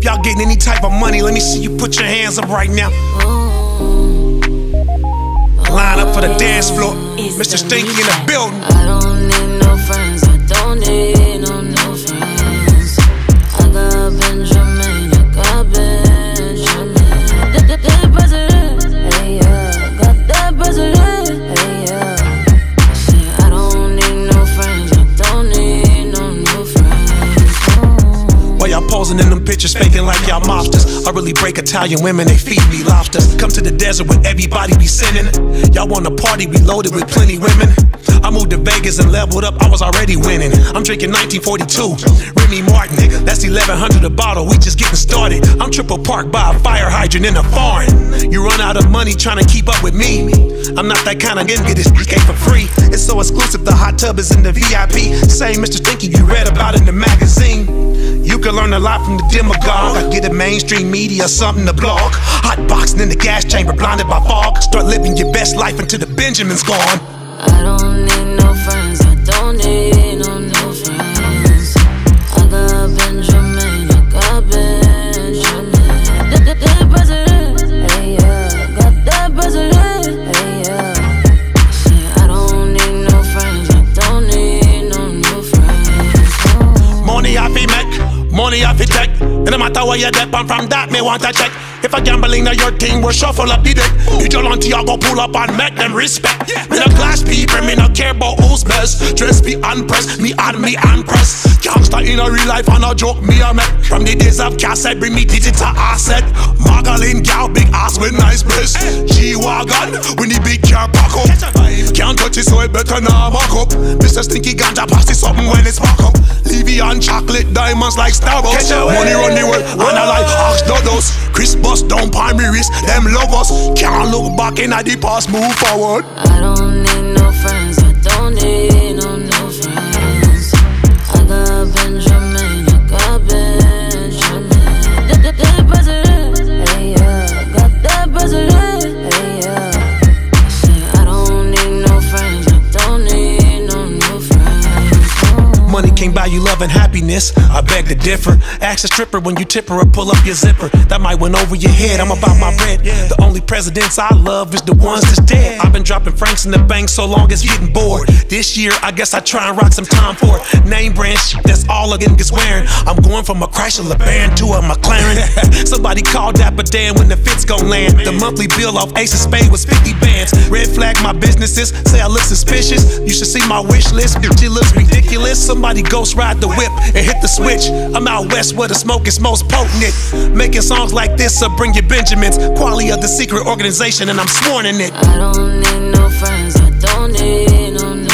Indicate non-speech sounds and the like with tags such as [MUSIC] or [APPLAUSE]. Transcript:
If y'all getting any type of money, let me see you put your hands up right now. Line up for the dance floor. Mr. Stinky in the building. I don't need no friends. I don't need pictures, faking like y'all mobsters. I really break Italian women, they feed me lobsters. Come to the desert where everybody be sinning. Y'all wanna party, we loaded with plenty women. I moved to Vegas and leveled up, I was already winning. I'm drinking 1942, Remy Martin, that's 1100 a bottle, we just getting started. I'm triple parked by a fire hydrant in a foreign. You run out of money trying to keep up with me. I'm not that kind of nigga, this game for free. It's so exclusive, the hot tub is in the VIP. Same Mr. Stinky you read about in the magazine. Learn a lot from the demagogue. I get a mainstream media something to blog. Hot boxing in the gas chamber, blinded by fog. Start living your best life until the Benjamin's gone. I don't need no friends. Matter where you dip, I'm from that, me want to check. If I gambling on your team, we'll shuffle up the deck. You your auntie, I go pull up and make them respect. Me no clash people, me no care about who's best. Dress me unpressed, me and me unpressed. Gangsta in a real life and a joke me a make. From the days of cassette, bring me digital asset. Margaline gal, big ass with nice breasts. G-Wagon, when the big car pack up. Can't touch it, so it better not back up. Mr. Stinky Ganja pass it something when it's back up. Le Vian chocolate diamonds like Starbucks. Money run the world, and I like Ox Dodos. Chris Bust down palm me wrist, them love us. Can't look back in at the past, move forward. I don't need no friends. I don't need no can't buy you love and happiness. I beg to differ. Ask a stripper when you tip her or pull up your zipper. That might went over your head. I'm about my bread. The only presidents I love is the ones that's dead. I've been dropping francs in the bank so long it's getting bored. This year, I guess I try and rock some time for it. Name brand shit, that's all a niggas wearing. I'm going from a Chrysler band to a McLaren. [LAUGHS] Somebody called Dapper Dan when the fits gon' land. The monthly bill off Ace of Spade was 50 bands. Red flag my businesses, say I look suspicious. You should see my wish list. It looks ridiculous. Somebody ghost ride the whip and hit the switch. I'm out west where the smoke is most potent. Making songs like this, uh, bring you Benjamins. Quality of the secret organization, and I'm sworn in it. I don't need no friends. I don't need no